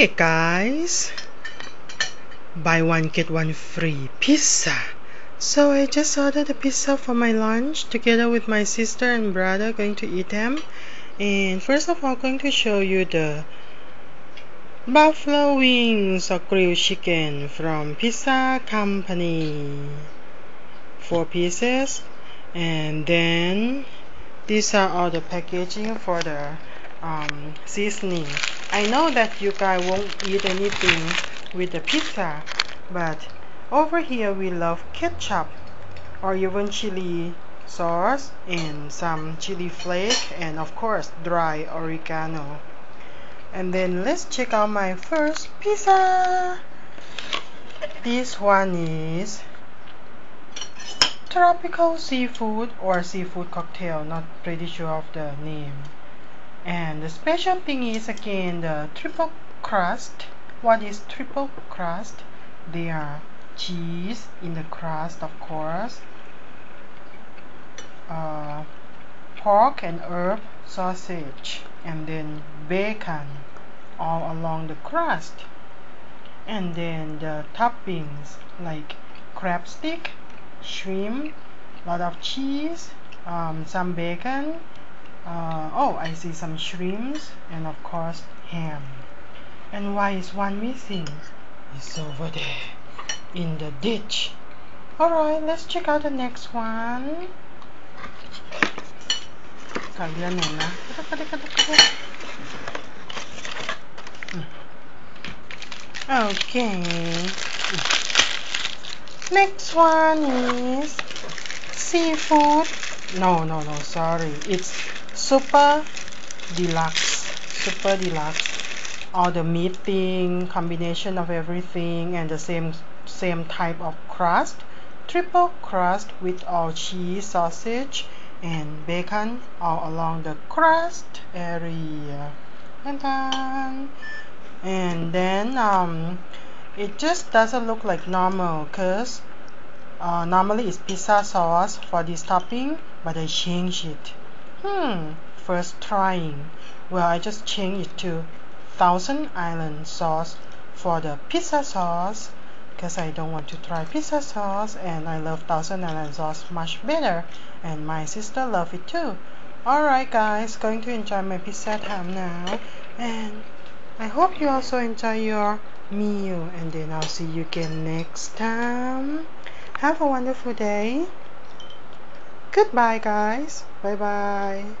Hey guys! Buy one get one free pizza. So I just ordered a pizza for my lunch together with my sister and brother going to eat them. And first of all going to show you the buffalo wings or grilled chicken from Pizza Company. Four pieces. And then these are all the packaging for the um, seasoning. I know that you guys won't eat anything with the pizza, but over here we love ketchup or even chili sauce and some chili flake and of course dry oregano. And then let's check out my first pizza. This one is tropical seafood or seafood cocktail, not pretty sure of the name. And the special thing is again the triple crust. What is triple crust? There are cheese in the crust, of course, uh, pork and herb sausage, and then bacon all along the crust. And then the toppings like crab stick, shrimp, lot of cheese, um, some bacon, uh, oh I see some shrimps and of course ham. And why is one missing? It's over there in the ditch. Alright let's check out the next one. Kalian okay. Next one is seafood. No no no sorry. It's super deluxe. Super deluxe. All the meeting combination of everything and the same same type of crust. Triple crust with all cheese sausage and bacon all along the crust area. And then and then um, it just doesn't look like normal because uh, normally it's pizza sauce for this topping but I changed it Hmm, first trying. Well, I just changed it to Thousand Island sauce for the pizza sauce because I don't want to try pizza sauce and I love Thousand Island sauce much better and my sister love it too. Alright guys, going to enjoy my pizza time now and I hope you also enjoy your meal and then I'll see you again next time. Have a wonderful day. Goodbye, guys. Bye bye.